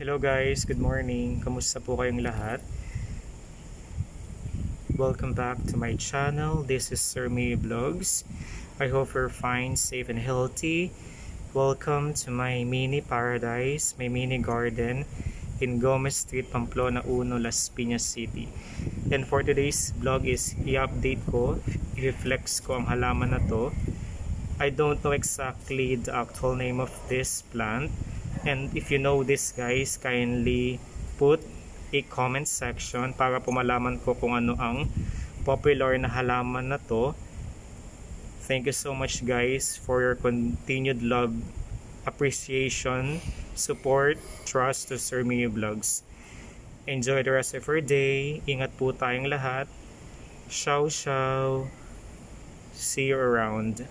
Hello guys, good morning. Kamusta po kayong lahat? Welcome back to my channel. This is Sir May Vlogs. I hope you're fine, safe, and healthy. Welcome to my mini paradise, my mini garden in Gomez Street, Pamplona 1, Las Piñas City. And for today's vlog is i-update ko, i-reflex ko ang halaman na to. I don't know exactly the actual name of this plant And if you know this guys, kindly put a comment section para po ko kung ano ang popular na halaman na to. Thank you so much guys for your continued love, appreciation, support, trust to Sir Mio Vlogs. Enjoy the rest of your day. Ingat po tayong lahat. Ciao, ciao. See you around.